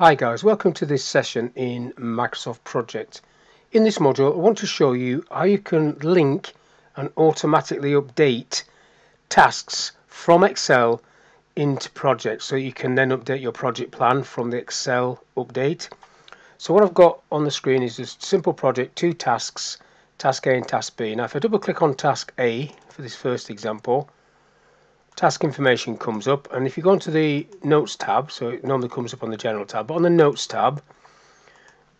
Hi guys, welcome to this session in Microsoft Project. In this module I want to show you how you can link and automatically update tasks from Excel into Project so you can then update your project plan from the Excel update. So what I've got on the screen is just simple project, two tasks, task A and task B. Now if I double click on task A for this first example task information comes up and if you go into the notes tab so it normally comes up on the general tab but on the notes tab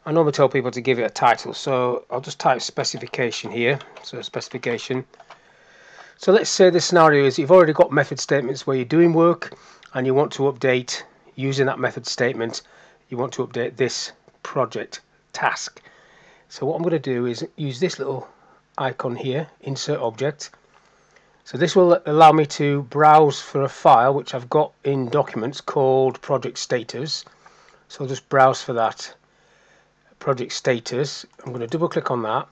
I normally tell people to give it a title. So I'll just type specification here so specification. So let's say the scenario is you've already got method statements where you're doing work and you want to update using that method statement you want to update this project task. So what I'm going to do is use this little icon here insert object so this will allow me to browse for a file which I've got in documents called project status. So I'll just browse for that project status. I'm going to double click on that.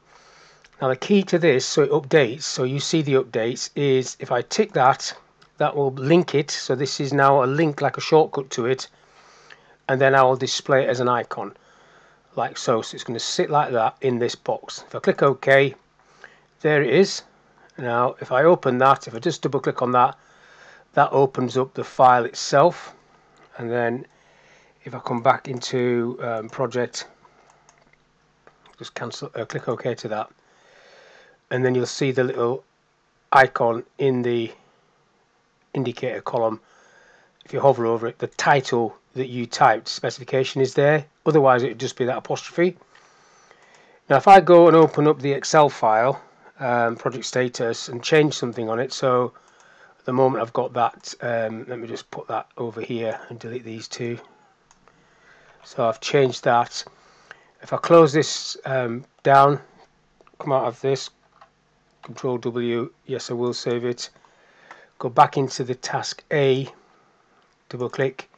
Now the key to this, so it updates, so you see the updates, is if I tick that, that will link it. So this is now a link like a shortcut to it. And then I will display it as an icon like so. So it's going to sit like that in this box. If I click OK, there it is. Now if I open that, if I just double click on that, that opens up the file itself. And then if I come back into um, project just cancel uh, click OK to that. And then you'll see the little icon in the indicator column. If you hover over it the title that you typed specification is there. Otherwise it would just be that apostrophe. Now if I go and open up the Excel file um, project status and change something on it. So the moment I've got that um, let me just put that over here and delete these two. So I've changed that. If I close this um, down come out of this control W yes I will save it. Go back into the task A double click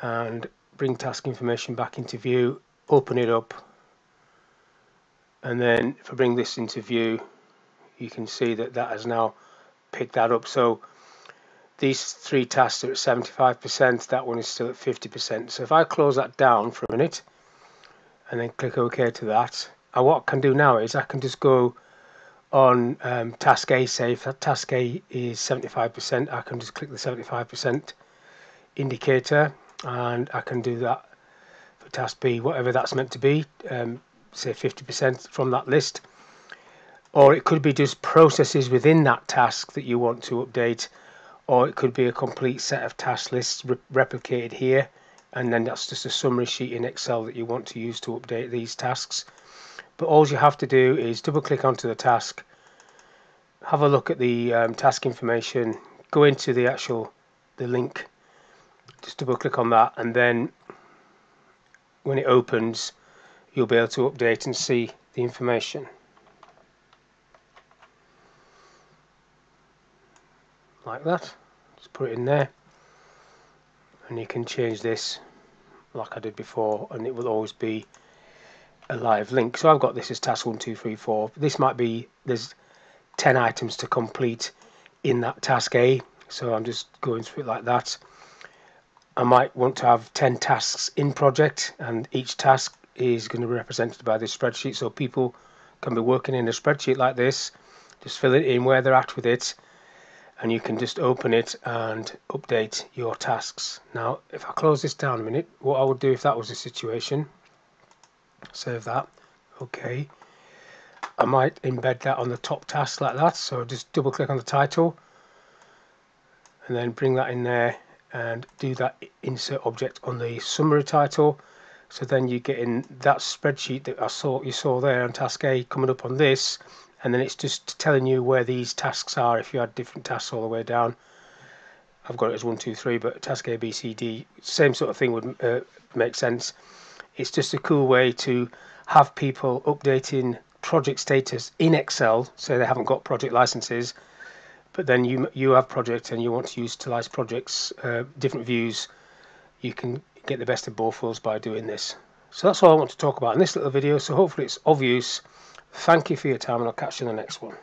and bring task information back into view open it up and then if I bring this into view you can see that that has now picked that up. So these three tasks are at 75% that one is still at 50% so if I close that down for a minute and then click OK to that and what I can do now is I can just go on um, task A say if that task A is 75% I can just click the 75% indicator and I can do that for task B whatever that's meant to be. Um, say 50% from that list. Or it could be just processes within that task that you want to update or it could be a complete set of task lists re replicated here and then that's just a summary sheet in Excel that you want to use to update these tasks. But all you have to do is double click onto the task have a look at the um, task information go into the actual the link just double click on that and then when it opens you'll be able to update and see the information. Like that. Just put it in there. And you can change this like I did before and it will always be a live link. So I've got this as task 1, 2, 3, 4. This might be, there's 10 items to complete in that task A. So I'm just going through it like that. I might want to have 10 tasks in project and each task is going to be represented by this spreadsheet. So people can be working in a spreadsheet like this just fill it in where they're at with it and you can just open it and update your tasks. Now if I close this down a minute what I would do if that was the situation save that okay. I might embed that on the top task like that so just double click on the title and then bring that in there and do that insert object on the summary title so then you get in that spreadsheet that I saw you saw there on task A coming up on this and then it's just telling you where these tasks are if you had different tasks all the way down. I've got it as one two three but task A B C D same sort of thing would uh, make sense. It's just a cool way to have people updating project status in Excel so they haven't got project licenses but then you you have project and you want to utilize projects uh, different views. You can get the best of both worlds by doing this. So that's all I want to talk about in this little video. So hopefully it's of use. Thank you for your time and I'll catch you in the next one.